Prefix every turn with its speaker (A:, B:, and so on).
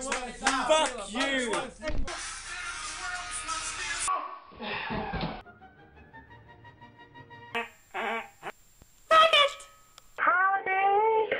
A: Fuck you!
B: Holiday.